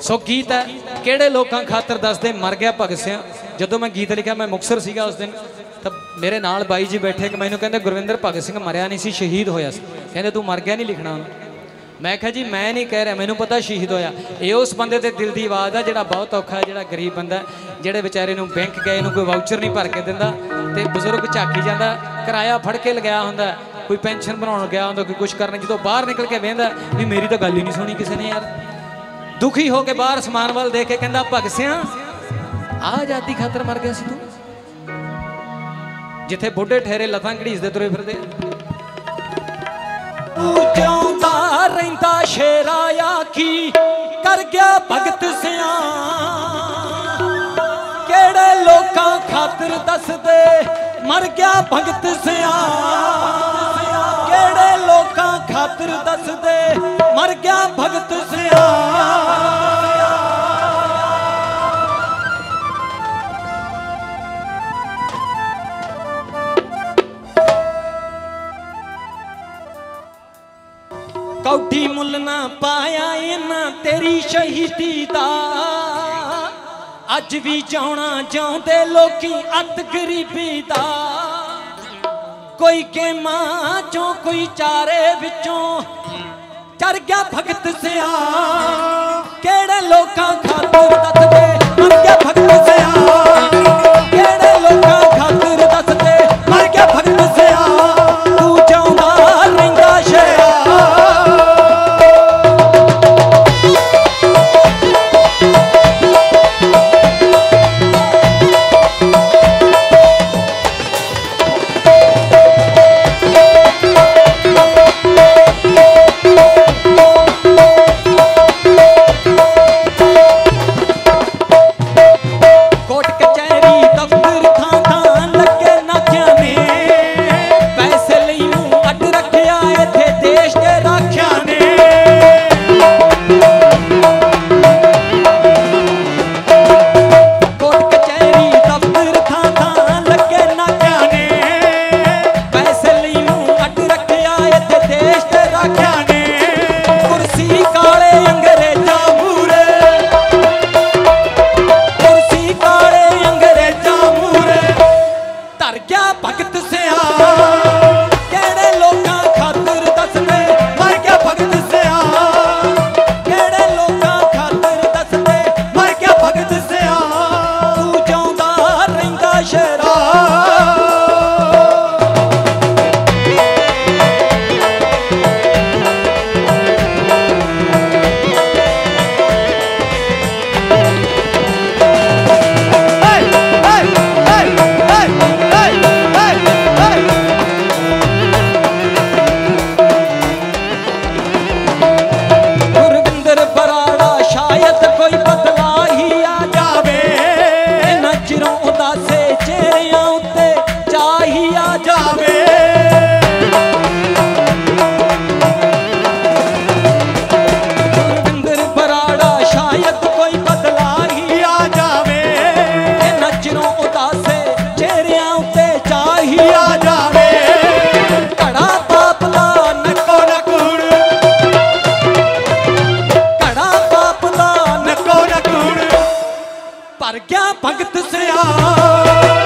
ਸੋ ਗੀਤ ਹੈ, ਕਿਹੜੇ ਲੋਕਾਂ ਖਾਤਰ ਦੱਸਦੇ, ਮਰ ਗਿਆ ਭਗਤ ਸਿੰਘ। ਜਦੋਂ ਮੈਂ ਗੀਤ ਲਿਖਿਆ, ਮੈਂ ਮੁਕਸਰ ਸੀਗਾ ਉਸ ਦਿਨ। ਤਾਂ ਮੇਰੇ ਨਾਲ ਬਾਈ ਜੀ ਬੈਠੇ ਕਿ ਮੈਨੂੰ ਕਹਿੰਦੇ, ਗੁਰਵਿੰਦਰ, ਭਗਤ ਸਿੰਘ ਮਰਿਆ ਨਹੀਂ ਸੀ, ਸ਼ਹੀਦ ਹੋਇਆ ਸੀ। ਕਹਿੰਦੇ, ਤੂੰ ਮਰ ਗਿਆ ਨਹੀਂ ਲਿਖਣਾ ਉਹਨੂੰ। ਮੈਂ ਕਿਹਾ, ਜੀ, ਮੈਂ ਨਹੀਂ ਕਹਿ ਰਿਹਾ, ਮੈਨੂੰ ਪਤਾ ਸ਼ਹੀਦ ਹੋਇਆ। ਇਹ ਉਸ ਬੰਦੇ ਦੇ ਦਿਲ ਦੀ ਆਵਾਜ਼ ਆ, ਜਿਹੜਾ ਬਹੁਤ ਔਖਾ ਹੈ, ਜਿਹੜਾ ਗਰੀਬ ਬੰਦਾ ਜਿਹੜੇ ਵਿਚਾਰੇ ਨੂੰ ਬੈਂਕ ਗਏ ਨੂੰ ਕੋਈ ਵਾਊਚਰ ਨਹੀਂ ਭਰ ਕੇ ਦਿੰਦਾ, ਤੇ ਬਜ਼ੁਰਗ ਝਾਕੀ ਜਾਂਦਾ, ਕਿਰਾਇਆ ਫੜ ਕੇ ਲਗਾਇਆ ਹੁੰਦਾ ਕੋਈ ਪੈਨਸ਼ਨ ਬਣਾਉਣ ਗਿਆ ਹੁੰਦਾ, ਕੋਈ ਕੁਝ ਕਰਨ, ਜਦੋਂ ਬਾਹਰ ਨਿਕਲ ਕੇ ਵੇਂਦਾ ਵੀ ਮੇਰੀ ਤਾਂ ਗੱਲ ਹੀ ਨਹੀਂ ਸੁਣੀ ਕਿਸੇ ਨੇ ਯਾਰ। ਦੁਖੀ ਹੋ ਕੇ ਬਾਹਰ ਸਮਾਨ ਵੱਲ ਦੇਖ ਕੇ ਕਹਿੰਦਾ ਭਗਤ ਸਿੰਘ ਆ ਆਜ਼ਾਦੀ ਖਾਤਰ ਮਰ ਗਿਆ ਸੀ ਤੂੰ। ਜਿੱਥੇ ਬੁੱਢੇ ਠਹਿਰੇ ਲਤਾਂ ਘੜੀਸਦੇ ਤੁਰੇ ਫਿਰਦੇ। ਤੂੰ ਜਿਉਂਦਾ ਰਹਿੰਦਾ ਸ਼ੇਰਾ ਆ ਕਰ ਗਿਆ ਭਗਤ ਸਿਆਂ। ਕਿਹੜੇ ਲੋਕਾਂ ਖਾਤਰ ਦੱਸਦੇ, ਮਰ ਗਿਆ ਭਗਤ ਸਿਆਂ। ਕਿਹੜੇ ਲੋਕਾਂ ਖਾਤਰ ਦੱਸਦੇ, ਮਰ ਗਿਆ ਭਗਤ ਸਿਆਂ। ਕੌਡੀ ਮੁੱਲ ਨਾ ਪਾਇਆ ਇਹਨਾਂ ਤੇਰੀ ਸ਼ਹੀਦੀ ਦਾ। ਅੱਜ ਵੀ ਜਾਉਣਾ ਚਾਹੁੰਦੇ ਲੋਕੀ ਅੱਤ ਗਰੀਬੀ ਦਾ। ਕੋਈ ਕੇਮਾਂ ਚੋਂ, ਕੋਈ ਚਾਰੇ ਵਿੱਚੋਂ ਚਰ ਗਿਆ ਭਗਤ ਸਿਆ। ਕਿਹੜੇ ਲੋਕਾਂ ਖਾਤਰ ਦੱਸਦੇ ਮਰ ਗਿਆ ਭਗਤ ਭਗਤ ਸਿਆ।